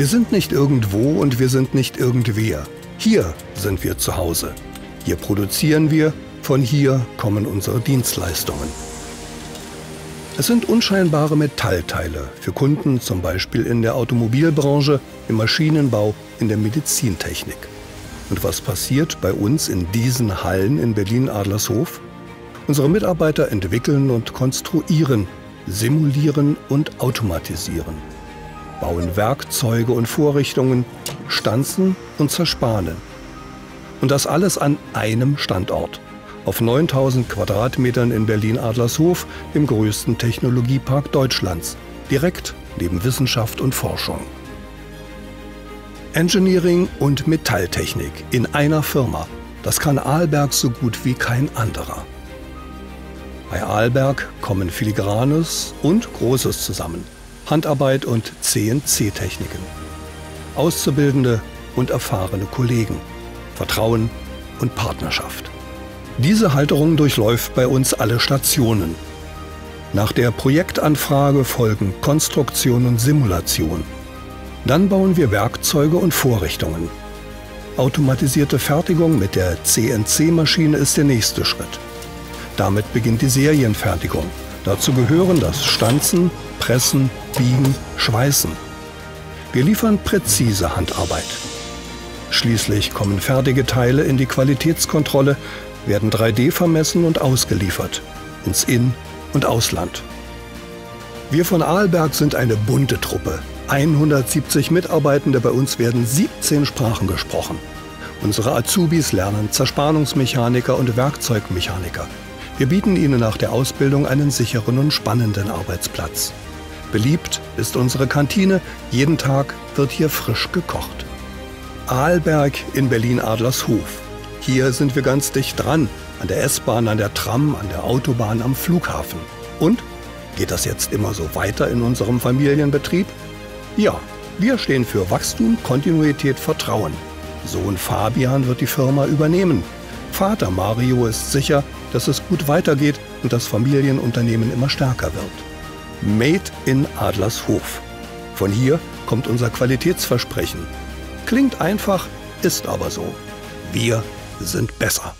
Wir sind nicht irgendwo und wir sind nicht irgendwer. Hier sind wir zu Hause. Hier produzieren wir, von hier kommen unsere Dienstleistungen. Es sind unscheinbare Metallteile für Kunden zum Beispiel in der Automobilbranche, im Maschinenbau, in der Medizintechnik. Und was passiert bei uns in diesen Hallen in Berlin-Adlershof? Unsere Mitarbeiter entwickeln und konstruieren, simulieren und automatisieren, bauen Werkzeuge und Vorrichtungen, stanzen und zerspahnen. Und das alles an einem Standort. Auf 9000 Quadratmetern in Berlin-Adlershof, dem größten Technologiepark Deutschlands, direkt neben Wissenschaft und Forschung. Engineering und Metalltechnik in einer Firma. Das kann Aalberg so gut wie kein anderer. Bei Aalberg kommen Filigranes und Großes zusammen. Handarbeit und CNC-Techniken. Auszubildende und erfahrene Kollegen. Vertrauen und Partnerschaft. Diese Halterung durchläuft bei uns alle Stationen. Nach der Projektanfrage folgen Konstruktion und Simulation. Dann bauen wir Werkzeuge und Vorrichtungen. Automatisierte Fertigung mit der CNC-Maschine ist der nächste Schritt. Damit beginnt die Serienfertigung. Dazu gehören das Stanzen, Pressen, Biegen, Schweißen. Wir liefern präzise Handarbeit. Schließlich kommen fertige Teile in die Qualitätskontrolle, werden 3D vermessen und ausgeliefert ins In- und Ausland. Wir von Aalberg sind eine bunte Truppe, 170 Mitarbeitende, bei uns werden 17 Sprachen gesprochen. Unsere Azubis lernen Zerspannungsmechaniker und Werkzeugmechaniker. Wir bieten ihnen nach der Ausbildung einen sicheren und spannenden Arbeitsplatz. Beliebt ist unsere Kantine, jeden Tag wird hier frisch gekocht. Aalberg in Berlin-Adlershof. Hier sind wir ganz dicht dran, an der S-Bahn, an der Tram, an der Autobahn, am Flughafen. Und geht das jetzt immer so weiter in unserem Familienbetrieb? Ja, wir stehen für Wachstum, Kontinuität, Vertrauen. Sohn Fabian wird die Firma übernehmen. Vater Mario ist sicher, dass es gut weitergeht und das Familienunternehmen immer stärker wird. Made in Adlershof. Von hier kommt unser Qualitätsversprechen. Klingt einfach, ist aber so. Wir sind besser.